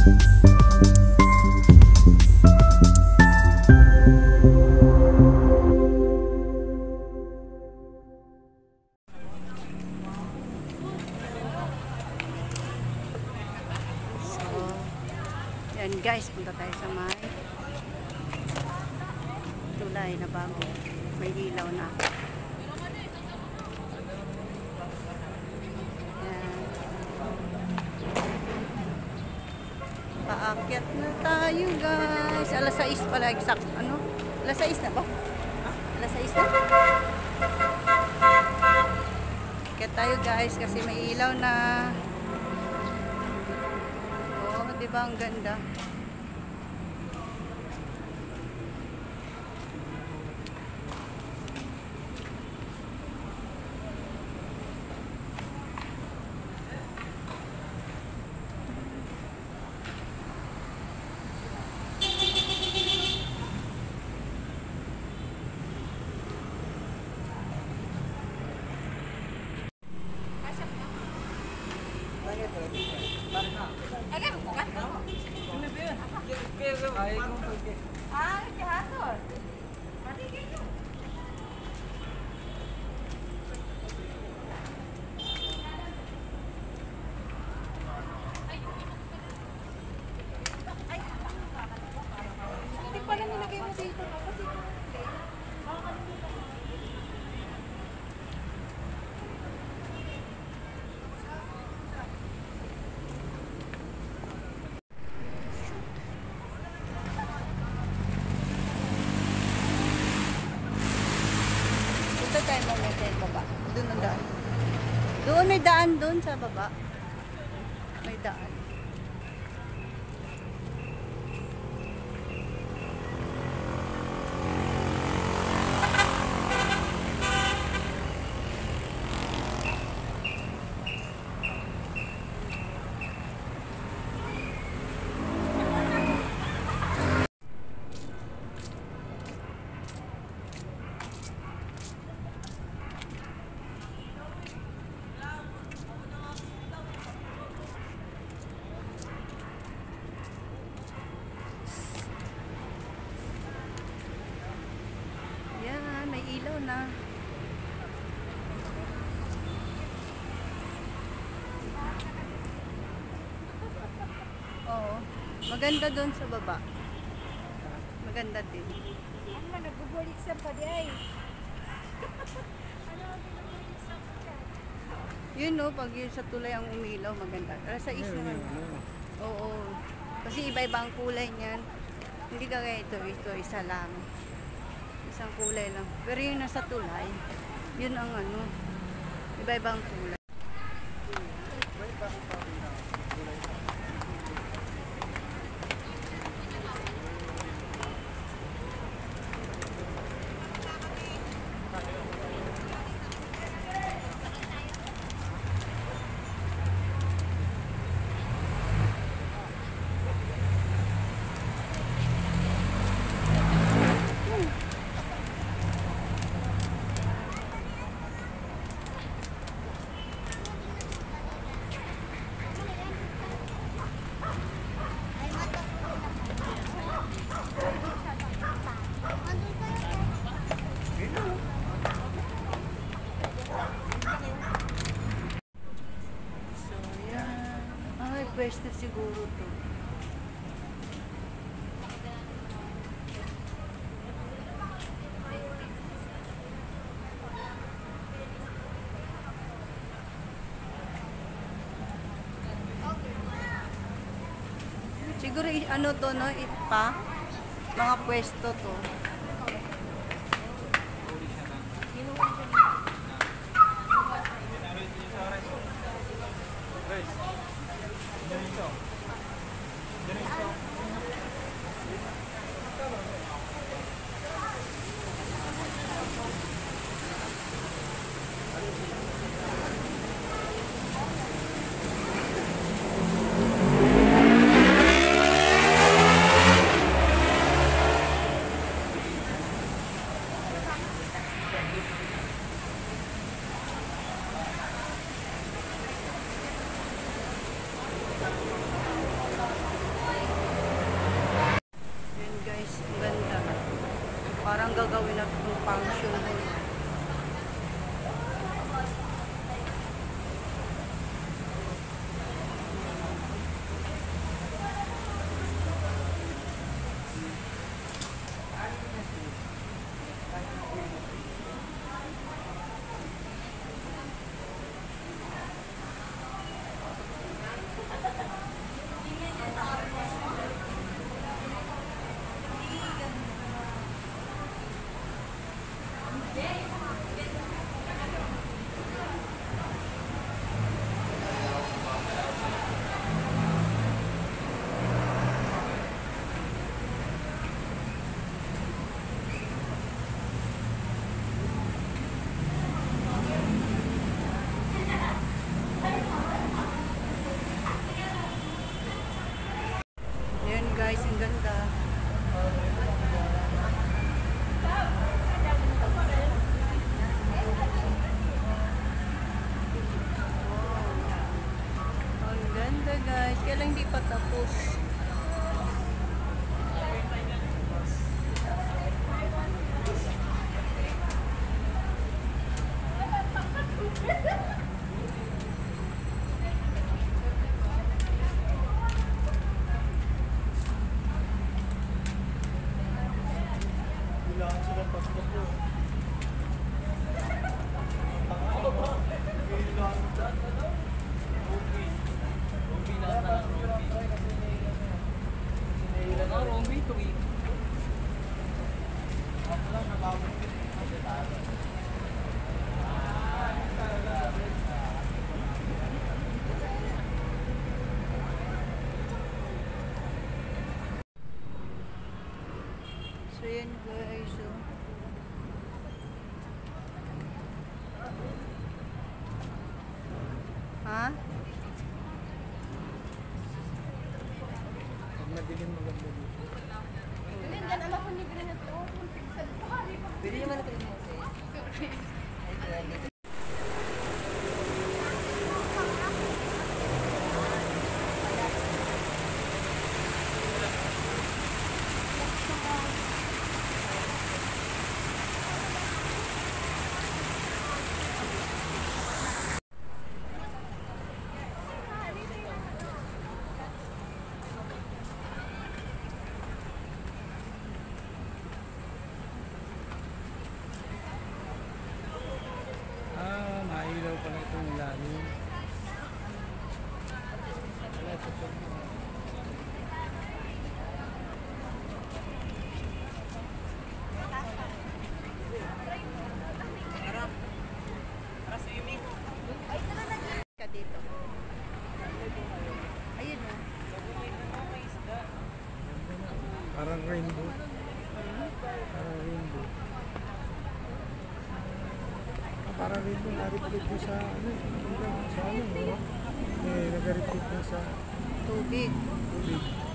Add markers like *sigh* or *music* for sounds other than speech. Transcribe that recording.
Yan guys, punta tayo sa may tulay na bago. May ilaw na. Yan. Paakyat na tayo guys. Alas 6 pala exact. Ano? Alas 6 na ba? Alas 6 na? Akyat tayo guys kasi may ilaw na. Oo, di ba ang ganda? Hindi pala nilagay mo dito. no? Kasi Punta tayo mamaya sa baba. Doon ang daan. Doon may daan doon sa baba. May daan. Yan, may ilaw na. Oo. Maganda doon sa baba. Maganda din. *laughs* Ano na, nagbubulik sa pa di ay. Yun no, pag yun sa tulay ang umilaw, maganda. Alas sa isa naman. Oo. Kasi iba-iba ang kulay niyan. Hindi kagaya ito, ito isa lang. Isang kulay lang. Pero yung nasa tulay, yun ang ano, iba-ibang kulay. So, yan. Ay, pwesto siguro to. Siguro ano to, no? Itpa. Mga pwesto to. Guys. Kaya lang di pa tapos. Yan guys. So, ha? Pag madilim maganda dito. Ganyan, alam ko ni Brenda to. Pwede naman ito yun. Ah, Ah, parang rainbow na-reflect din sa ano, sa ano, no? Eh, nag-reflect din sa Tubig. tubig.